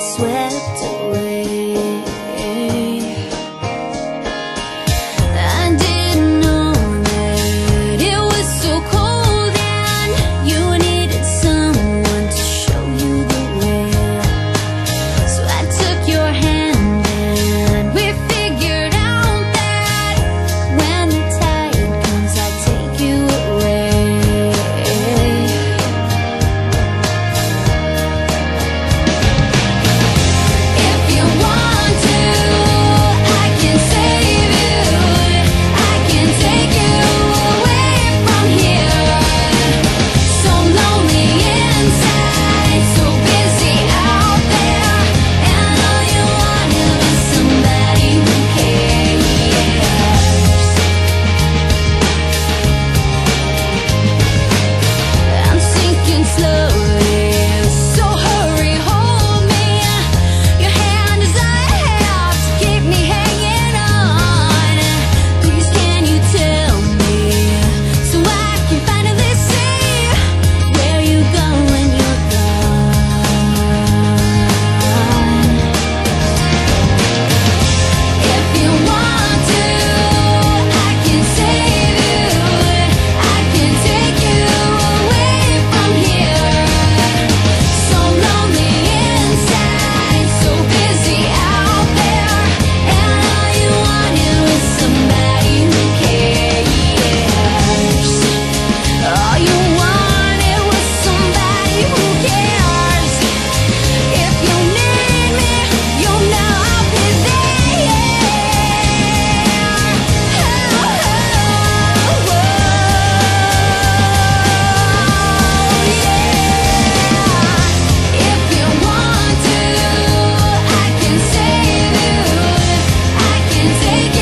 swept away. take